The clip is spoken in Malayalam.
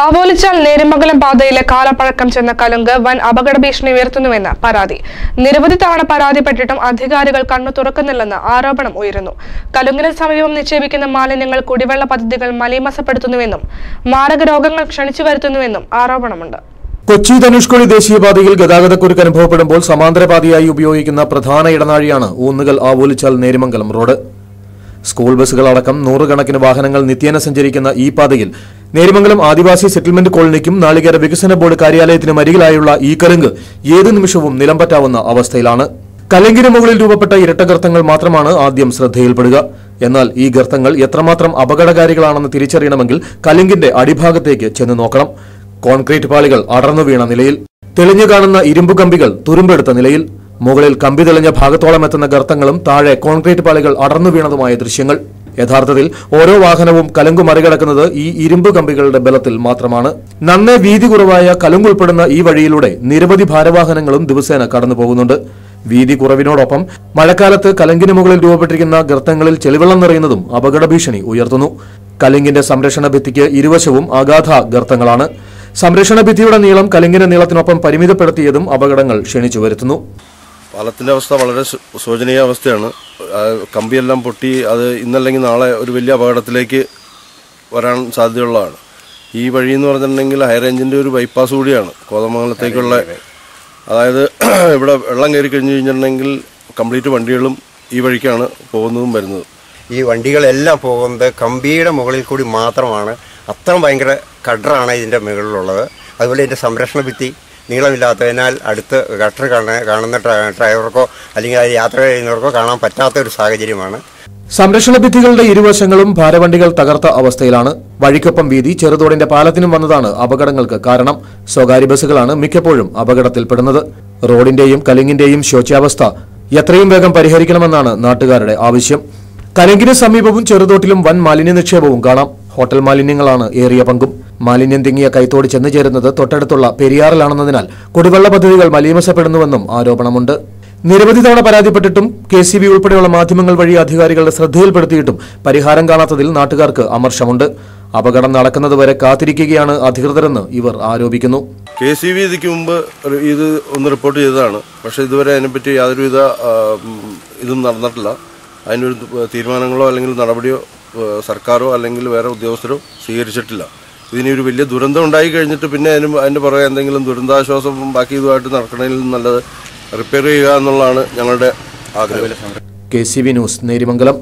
ആവോലിച്ചാൽ നേരിമംഗലം പാതയിലെ കാലപ്പഴക്കം ചെന്ന കലുങ്ക് വൻ അപകട ഭീഷണി ഉയർത്തുന്നുവെന്ന് പരാതി. നിരവധി തവണ പരാതിപ്പെട്ടിട്ടും അധികാരികൾ കണ്ണു തുറക്കുന്നില്ലെന്ന് ആരോപണം ഉയരുന്നു. കലുങ്കിന് സമീപം നിക്ഷേപിക്കുന്ന മാലിന്യങ്ങൾ കുടിവെള്ള പദ്ധതികൾ മലീമസപ്പെടുത്തുന്നുവെന്നും മാരക രോഗങ്ങൾ ക്ഷണിച്ചു വരുത്തുന്നുവെന്നും ആരോപണമുണ്ട്. കൊച്ചി ധനുഷ്കോടി ദേശീയപാതയിൽ ഗതാഗതക്കുരുക്ക് അനുഭവപ്പെടുമ്പോൾ സമാന്തര പാതയായി ഉപയോഗിക്കുന്ന പ്രധാന ഇടനാഴിയാണ് ഊന്നുകൽ ആവോലിച്ചാൽ നേരിമംഗലം റോഡ്. സ്കൂൾ ബസ്സുകളടക്കം നൂറുകണക്കിന് വാഹനങ്ങൾ നിത്യേന സഞ്ചരിക്കുന്ന ഈ പാതയിൽ നേരിമംഗലം ആദിവാസി സെറ്റിൽമെന്റ് കോളനിക്കും നാളികേര വികസന ബോർഡ് കാര്യാലയത്തിനും അരികിലായുള്ള ഈ കരങ്ക് ഏതു നിമിഷവും നിലംപറ്റാവുന്ന അവസ്ഥയിലാണ്. കലങ്കിന് മുകളിൽ രൂപപ്പെട്ട ഇരട്ടഗർത്തങ്ങൾ മാത്രമാണ് ആദ്യം ശ്രദ്ധയിൽപ്പെടുക. എന്നാൽ ഈ ഗർത്തങ്ങൾ എത്രമാത്രം അപകടകാരികളാണെന്ന് തിരിച്ചറിയണമെങ്കിൽ കലിങ്കിന്റെ അടിഭാഗത്തേക്ക് ചെന്ന് നോക്കണം. കോൺക്രീറ്റ് പാളികൾ അടർന്നു വീണ നിലയിൽ തെളിഞ്ഞു കാണുന്ന ഇരുമ്പു കമ്പികൾ തുരുമ്പെടുത്ത നിലയിൽ മുകളിൽ കമ്പി തെളിഞ്ഞ ഭാഗത്തോളം എത്തുന്ന ഗർത്തങ്ങളും താഴെ കോൺക്രീറ്റ് പാളികൾ അടർന്നു വീണതുമായ ദൃശ്യങ്ങൾ. യഥാർത്ഥത്തിൽ ഓരോ വാഹനവും കലങ്കു മറികടക്കുന്നത് ഈ ഇരുമ്പ് കമ്പികളുടെ ബലത്തിൽ മാത്രമാണ്. നന്നേ വീതി കുറവായ കലുങ്കുൾപ്പെടുന്ന ഈ വഴിയിലൂടെ നിരവധി ഭാരവാഹനങ്ങളും ദിവസേന കടന്നു പോകുന്നുണ്ട്. വീതി കുറവിനോടൊപ്പം മഴക്കാലത്ത് കലങ്കിന് മുകളിൽ രൂപപ്പെട്ടിരിക്കുന്ന ഗർത്തങ്ങളിൽ ചെളിവെള്ളം നിറയുന്നതും അപകട ഭീഷണി ഉയർത്തുന്നു. കലിങ്കിന്റെ സംരക്ഷണ ഭിത്തിക്ക് ഇരുവശവും അഗാധ ഗർത്തങ്ങളാണ്. സംരക്ഷണ ഭിത്തിയുടെ നീളം കലിങ്കിന്റെ നീളത്തിനൊപ്പം പരിമിതപ്പെടുത്തിയതും അപകടങ്ങൾ ക്ഷണിച്ചു വരുത്തുന്നു പാലത്തിന്റെ അവസ്ഥ വളരെ ശോചനീയ അവസ്ഥയാണ്. കമ്പിയെല്ലാം പൊട്ടി അത് ഇന്നല്ലെങ്കിൽ നാളെ ഒരു വലിയ അപകടത്തിലേക്ക് വരാൻ സാധ്യതയുള്ളതാണ്. ഈ വഴി എന്ന് പറഞ്ഞിട്ടുണ്ടെങ്കിൽ ഹൈ റേഞ്ചിന്റെ ഒരു ബൈപ്പാസ് കൂടിയാണ്. കോതമംഗലത്തേക്കുള്ള അതായത് ഇവിടെ വെള്ളം കയറി കഴിഞ്ഞ് കഴിഞ്ഞിട്ടുണ്ടെങ്കിൽ കംപ്ലീറ്റ് വണ്ടികളും ഈ വഴിക്കാണ് പോകുന്നതും വരുന്നതും. ഈ വണ്ടികളെല്ലാം പോകുന്നത് കമ്പിയുടെ മുകളിൽ കൂടി മാത്രമാണ്. അത്ര ഭയങ്കര കഡറാണ് ഇതിന്റെ മുകളിലുള്ളത്. അതുപോലെ ഇതിന്റെ സംരക്ഷണ ഭിത്തി നീളമില്ലാത്തതിനാൽ അടുത്ത് ഗട്ടർ കാണുന്ന ഡ്രൈവർക്കോ അല്ലെങ്കിൽ അത് യാത്ര ചെയ്യുന്നവർക്കോ കാണാൻ പറ്റാത്ത ഒരു സാഹചര്യമാണ്. സംരക്ഷണ ഭിത്തികളുടെ ഇരുവശങ്ങളും ഭാരവണ്ടികൾ തകർത്ത അവസ്ഥയിലാണ്. വഴിക്കൊപ്പം വീതി ചെറുതോടിന്റെ പാലത്തിനും വന്നതാണ് അപകടങ്ങൾക്ക് കാരണം. സ്വകാര്യ ബസ്സുകളാണ് മിക്കപ്പോഴും അപകടത്തിൽപ്പെടുന്നത്. റോഡിന്റെയും കലിങ്ങിന്റെയും ശോച്യാവസ്ഥ എത്രയും വേഗം പരിഹരിക്കണമെന്നാണ് നാട്ടുകാരുടെ ആവശ്യം. കലിങ്കിന് സമീപവും ചെറുതോട്ടിലും വൻ മാലിന്യ നിക്ഷേപവും കാണാം. ഹോട്ടൽ മാലിന്യങ്ങളാണ് ഏറിയ പങ്കും. മാലിന്യം തിങ്ങിയ കൈത്തോട് ചെന്നു ചേരുന്നത് തൊട്ടടുത്തുള്ള പെരിയാറിലാണെന്നതിനാൽ കുടിവെള്ള പദ്ധതികൾ മലീമസപ്പെടുന്നുവെന്നും ആരോപണമുണ്ട്. നിരവധി തവണ പരാതിപ്പെട്ടിട്ടും കെ സി ബി ഉൾപ്പെടെയുള്ള മാധ്യമങ്ങൾ വഴി അധികാരികളുടെ ശ്രദ്ധയിൽപ്പെടുത്തിയിട്ടും പരിഹാരം കാണാത്തതിൽ നാട്ടുകാർക്ക് അമർഷമുണ്ട്. അപകടം നടക്കുന്നതുവരെ കാത്തിരിക്കുകയാണ് അധികൃതരെന്ന് ഇവർ ആരോപിക്കുന്നു. കെ സി ബി ഇതിക്ക് മുമ്പ് ഇത് ഒന്ന് റിപ്പോർട്ട് ചെയ്തതാണ്. പക്ഷേ ഇതുവരെ അതിനെപ്പറ്റി യാതൊരുവിധ ഇതും നടന്നിട്ടില്ല. അതിനൊരു തീരുമാനങ്ങളോ അല്ലെങ്കിൽ നടപടിയോ സർക്കാരോ അല്ലെങ്കിൽ വേറെ ഉദ്യോഗസ്ഥരോ സ്വീകരിച്ചിട്ടില്ല. ഇതിന് ഒരു വലിയ ദുരന്തം ഉണ്ടായി കഴിഞ്ഞിട്ട് പിന്നെ അതിന് അതിന്റെ പുറകെ എന്തെങ്കിലും ദുരന്താശ്വാസം ബാക്കി ഇതുമായിട്ട് നടക്കണതിൽ നല്ലത് റിപ്പയർ ചെയ്യുക എന്നുള്ളതാണ് ഞങ്ങളുടെ ആഗ്രഹം. K C B news Nerimangalam.